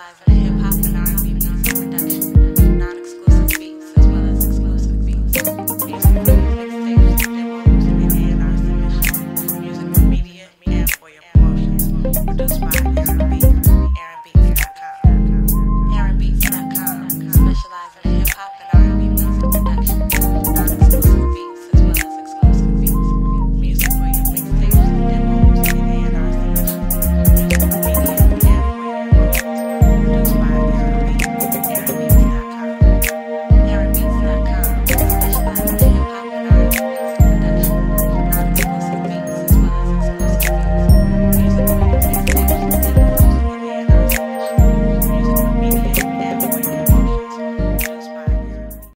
live in hip hop.